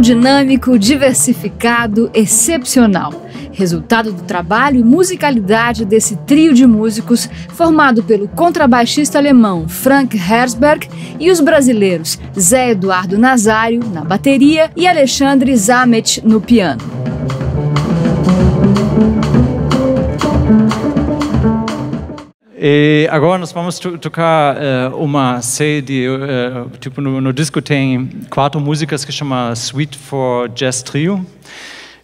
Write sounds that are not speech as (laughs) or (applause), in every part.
dinâmico, diversificado, excepcional. Resultado do trabalho e musicalidade desse trio de músicos formado pelo contrabaixista alemão Frank Herzberg e os brasileiros Zé Eduardo Nazário na bateria e Alexandre Zamet no piano. E agora nós vamos tocar uh, uma série uh, tipo no, no, disco tem quatro músicas que chama Suite for Jazz Trio.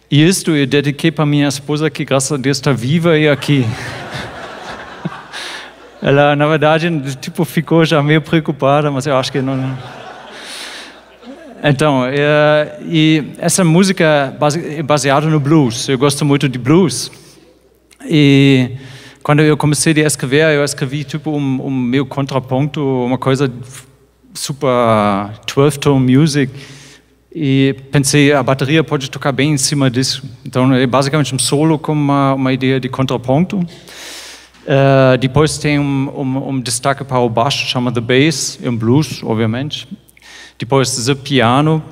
E isto eu dediquei para minha esposa que graças a Deus está viva e aqui. (laughs) Ela na verdade tipo ficou já meio preocupada, mas eu acho que não. Então, uh, e essa música é baseada no blues. Eu gosto muito de blues. E quando eu comecei a escrever, eu escrevi tipo um, um contraponto, uma coisa super 12-tone music. E pensei, a bateria pode tocar bem em cima disso. Então, é basicamente um solo com uma, uma ideia de contraponto. Uh, depois tem um, um, um, destaque para o baixo, chama The Bass, um blues, obviamente. Depois, The Piano,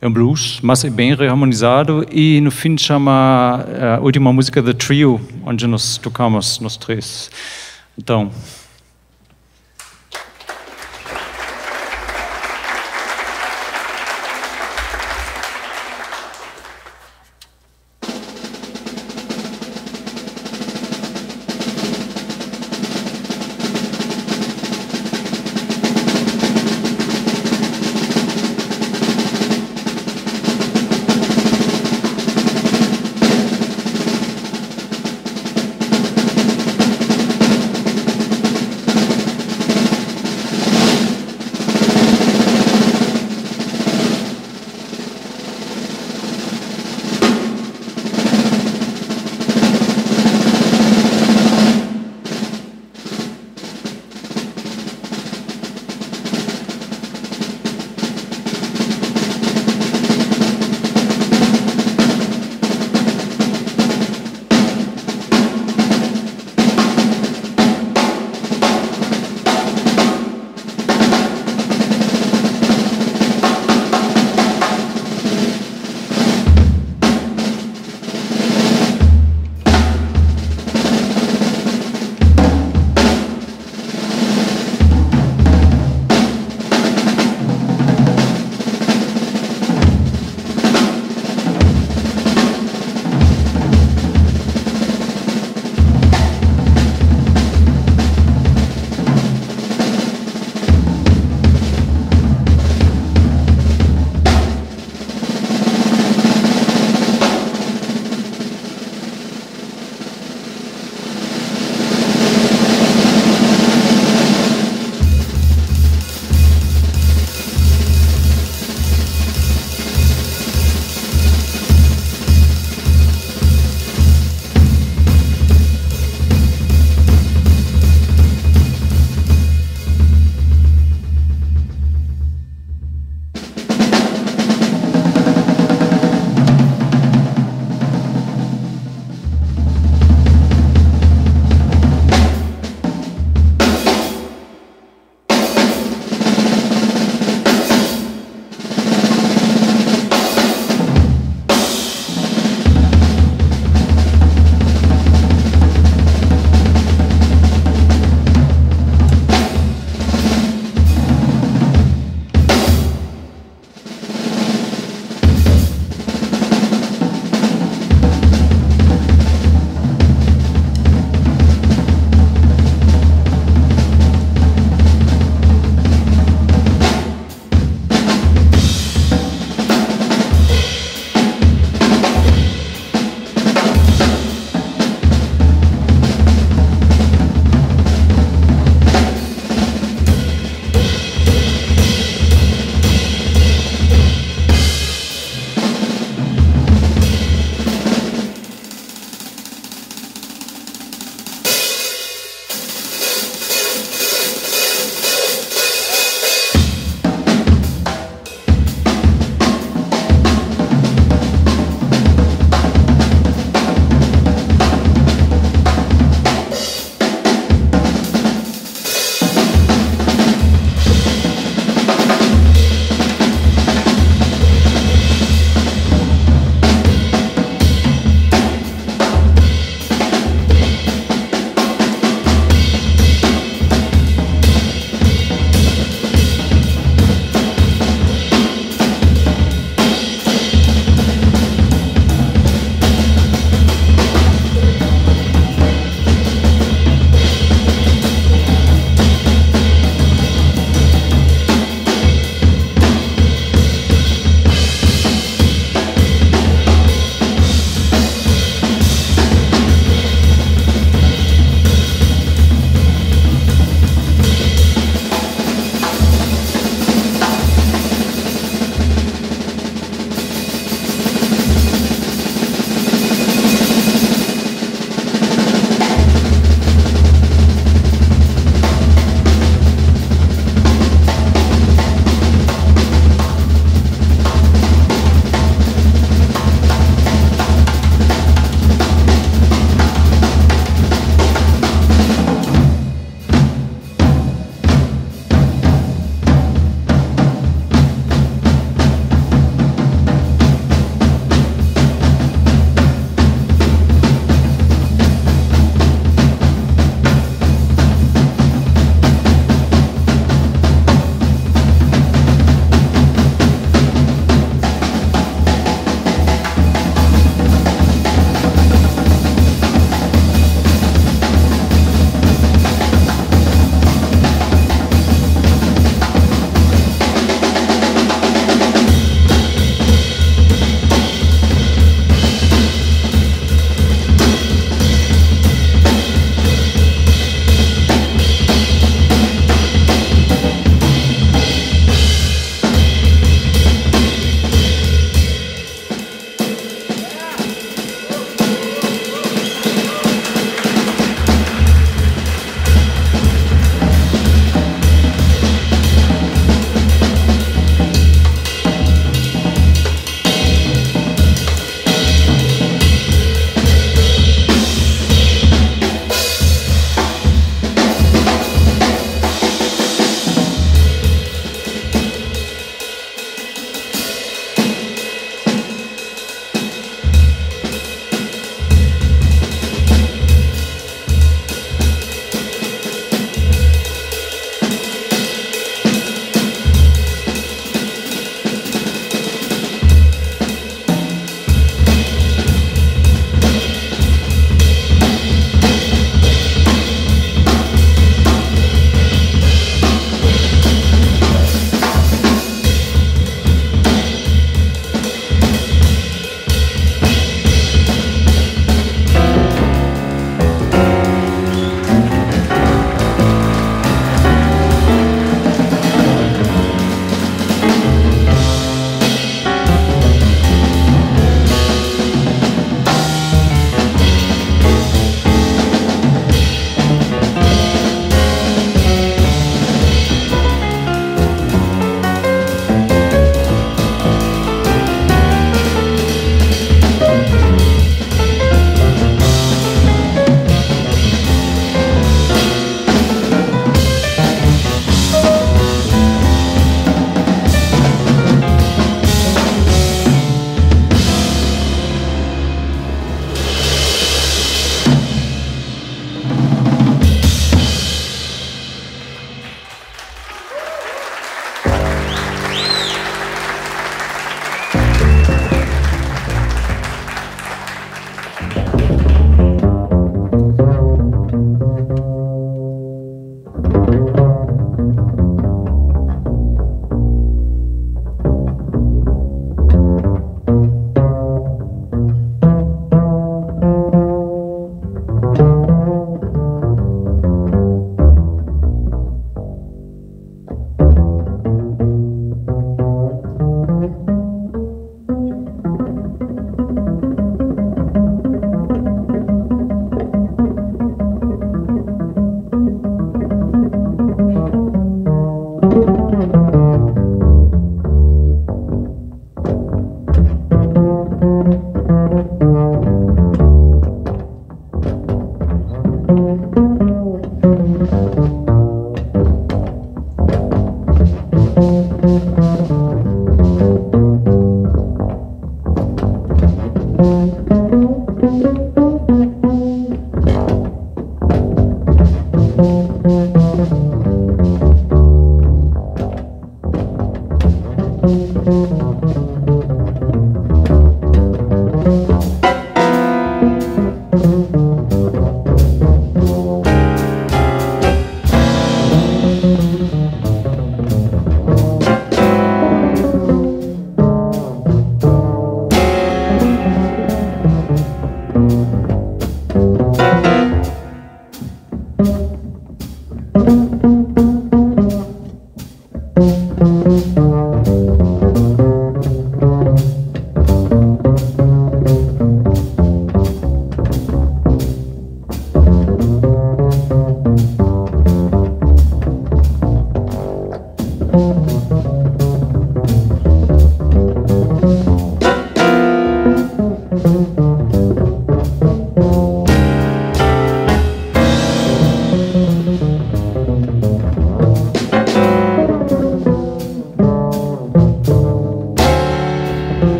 é um blues, mas é bem reharmonizado. E no fim chama eh, a última música The Trio, onde nós tocamos nós três. Então.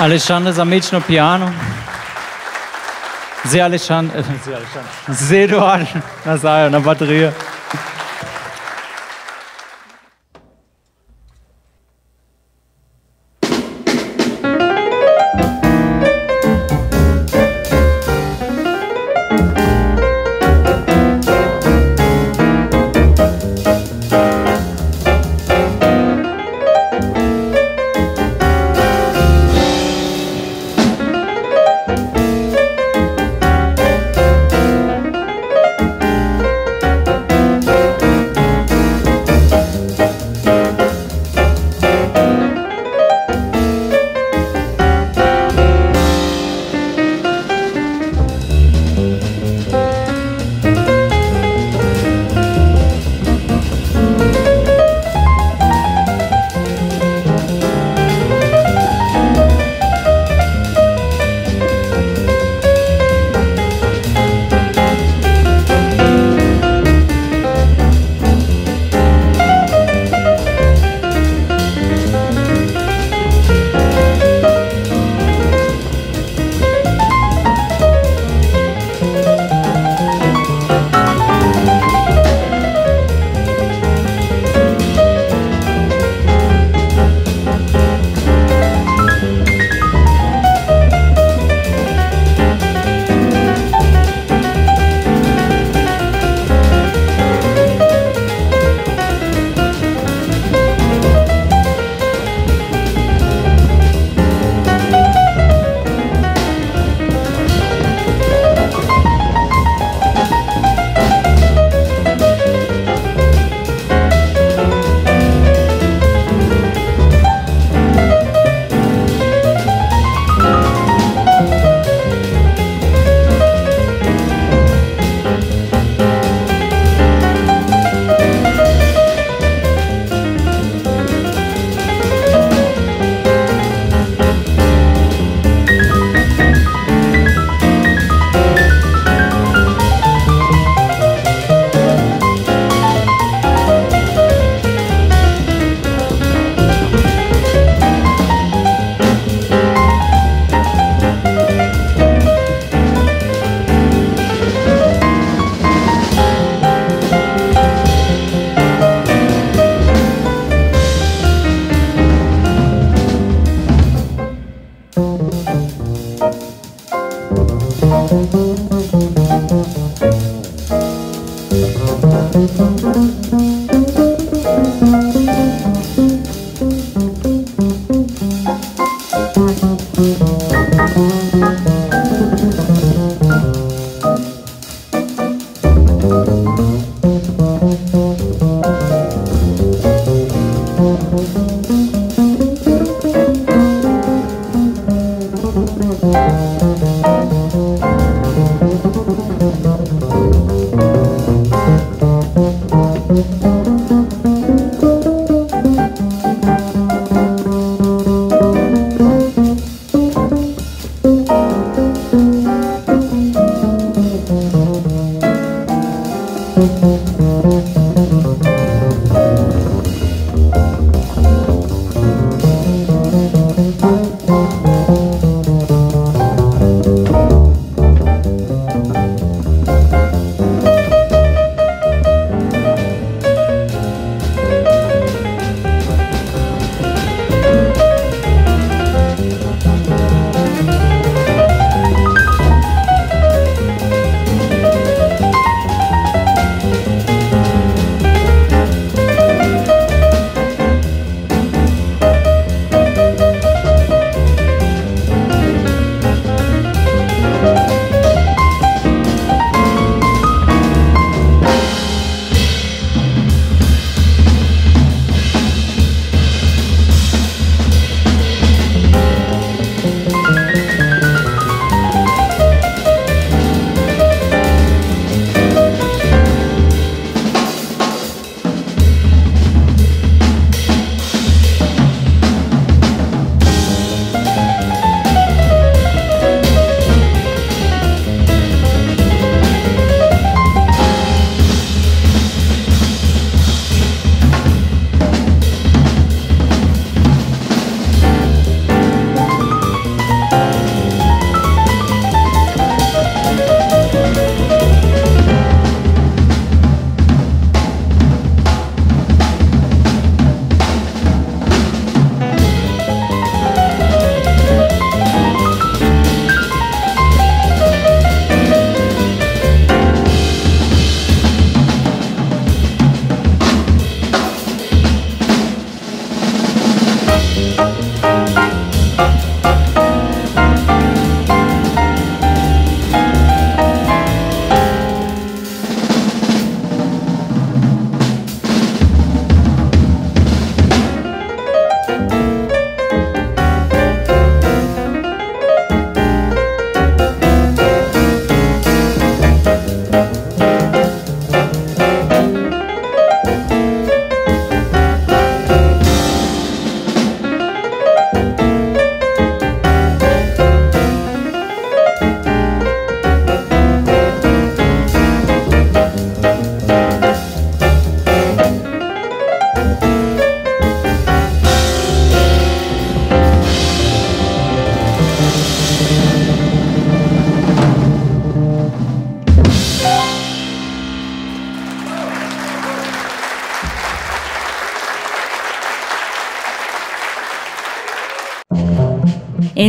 Alexandre Zamich no piano. Zé Alexandre, (laughs) Zé Alexandre, Zé Eduardo na na bateria.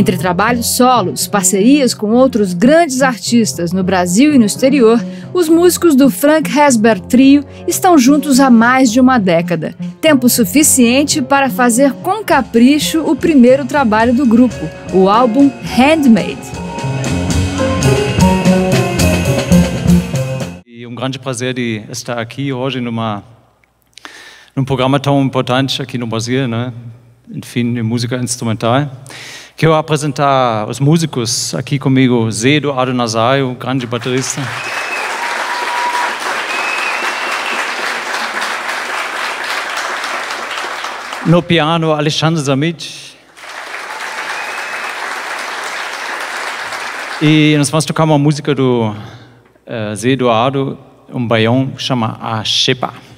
Entre trabalhos solos, parcerias com outros grandes artistas no Brasil e no exterior, os músicos do Frank Hasber Trio estão juntos há mais de uma década. Tempo suficiente para fazer com capricho o primeiro trabalho do grupo, o álbum Handmade. E um grande prazer de estar aqui hoje numa num programa tão importante aqui no Brasil, né? Enfim, música instrumental. Quero apresentar os músicos aqui comigo, Zé Eduardo Nazario, grande baterista. No piano, Alexandre Zamit. E nós vamos tocar uma música do uh, Zé Eduardo, um baião, chama A Shepa.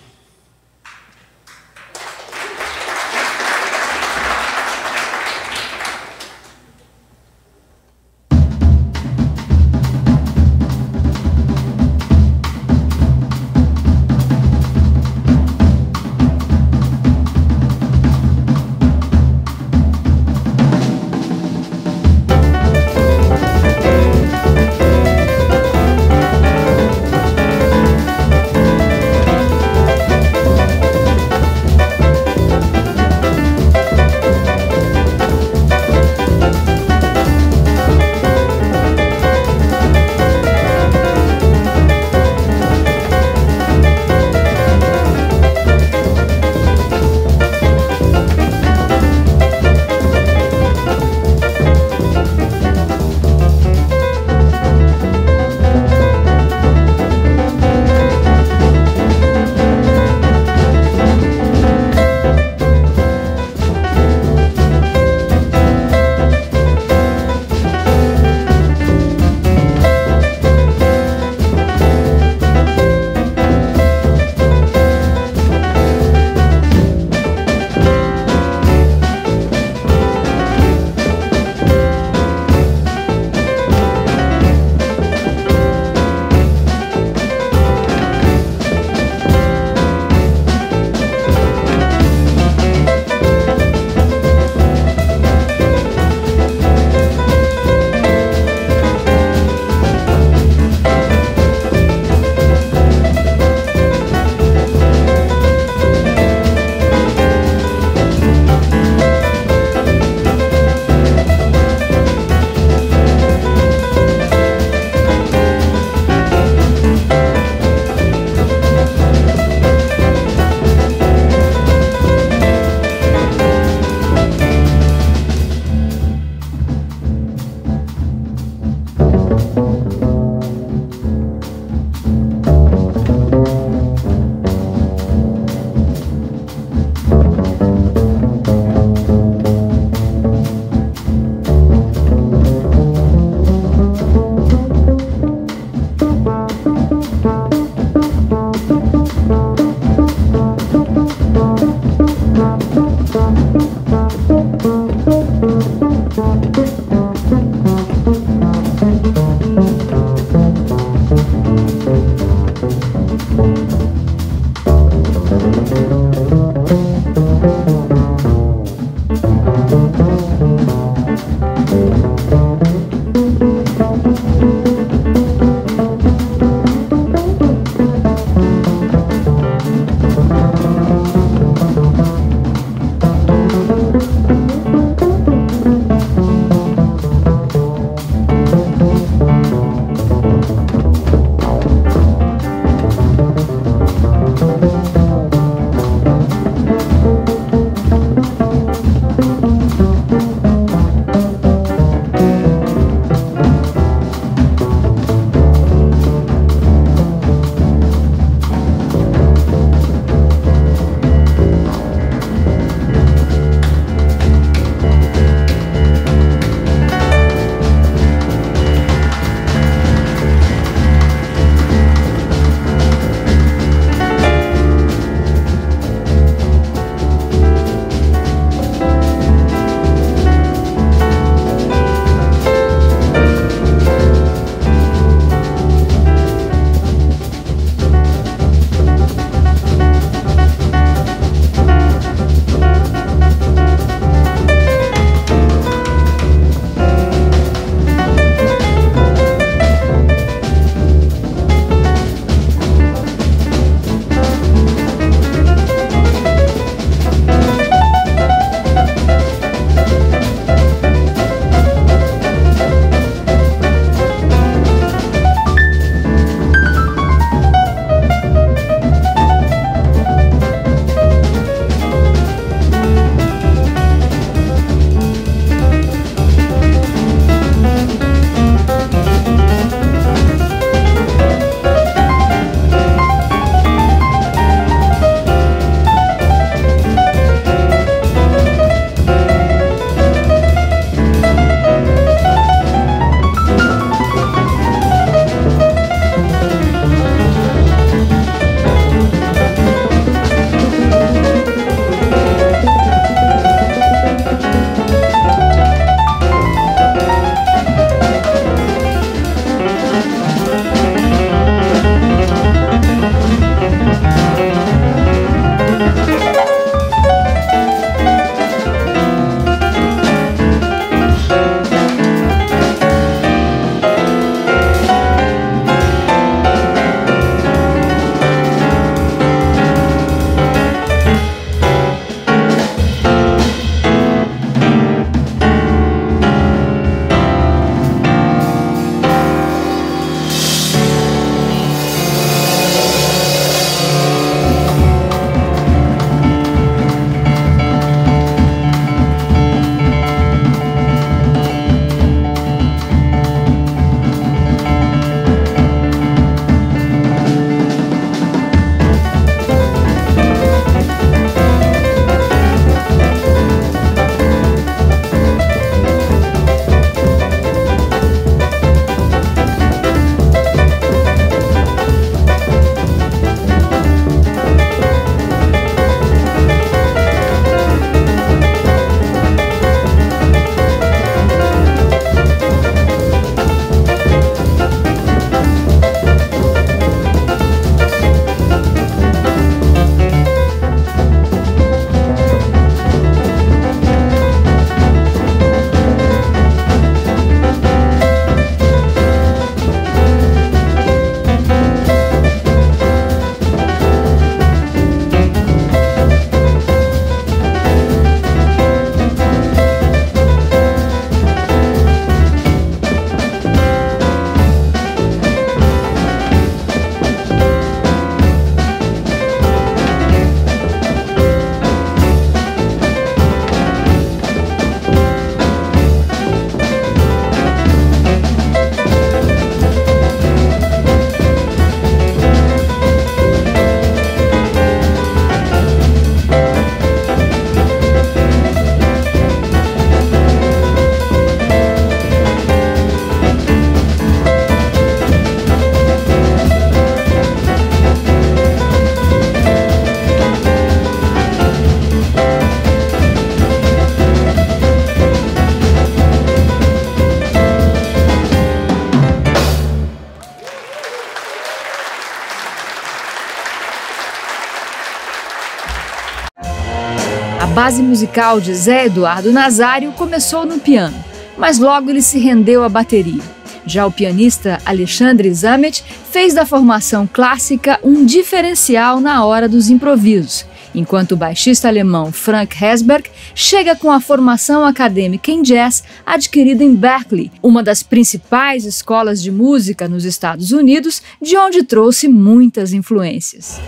Base musical de Zé Eduardo Nazário começou no piano, mas logo ele se rendeu à bateria. Já o pianista Alexandre Zamet fez da formação clássica um diferencial na hora dos improvisos, enquanto o baixista alemão Frank Hesberg chega com a formação acadêmica em jazz adquirida em Berkeley, uma das principais escolas de música nos Estados Unidos, de onde trouxe muitas influências.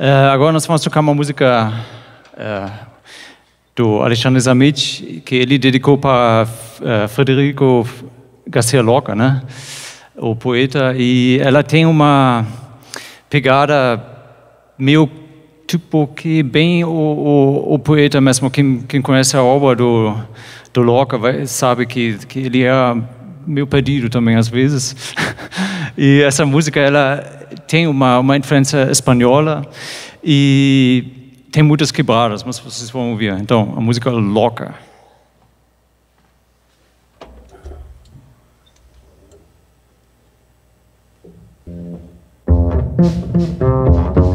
Uh, agora nós vamos tocar uma música uh, do Alexandre Zamet, que ele dedicou para uh, Federico Garcia Lorca, né? o poeta, e ela tem uma pegada meio tipo que bem o, o, o poeta mesmo, quem, quem conhece a obra do, do Lorca vai, sabe que, que ele é meio perdido também às vezes. (laughs) e essa música ela tem uma, uma influência espanhola e tem muitas quebradas, mas vocês vão ouvir. Então, a música é louca. Thank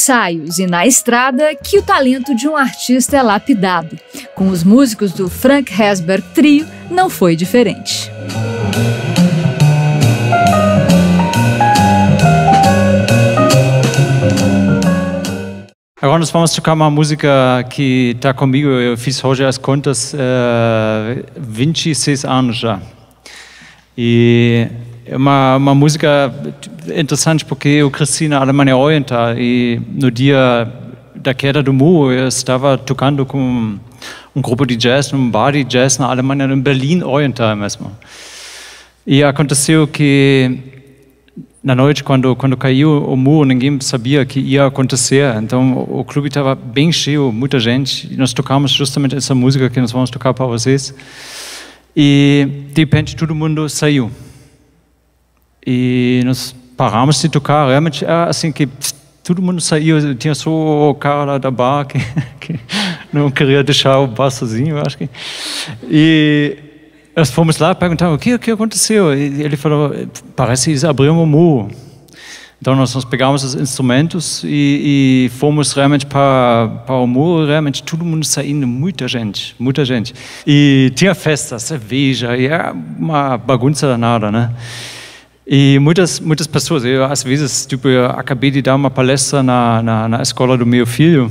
ensaios e na estrada que o talento de um artista é lapidado. Com os músicos do Frank Hesberg Trio, não foi diferente. Agora nós vamos tocar uma música que está comigo, eu fiz hoje as contas, uh, eh, 26 anos já. E uma, uma música interessante porque eu cresci na Alemanha Oriental e no dia da queda do muro eu estava tocando com um grupo de jazz, num bar de jazz na Alemanha, em Berlim Oriental mesmo. E aconteceu que na noite, quando, quando caiu o muro, ninguém sabia que ia acontecer. Então, o, o clube estava bem cheio, muita gente. E nós tocamos justamente essa música que nós vamos tocar para vocês. E, de repente, todo mundo saiu. E nós paramos de tocar. Realmente, era assim que todo mundo saiu. Tinha só o cara da bar que, que não queria deixar o bar sozinho, acho que. E nós fomos lá perguntar o que, o que aconteceu. E ele falou: parece que eles abriram o muro. Então nós, nós pegamos os instrumentos e, e fomos realmente para, para o muro, realmente todo mundo saindo, muita gente, muita gente. E tinha festa, cerveja, e era uma bagunça danada, né? E muitas muitas pessoas, eu às vezes, tipo, eu acabei de dar uma palestra na, na, na escola do meu filho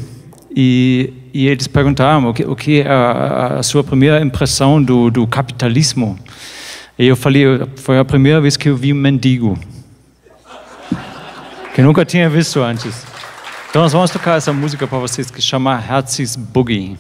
e, e eles perguntaram o que, o que é a, a sua primeira impressão do, do capitalismo. E eu falei, foi a primeira vez que eu vi um mendigo. (laughs) Que nunca tinha visto antes. Então nós vamos tocar essa música para vocês que chama Herzis Boogie.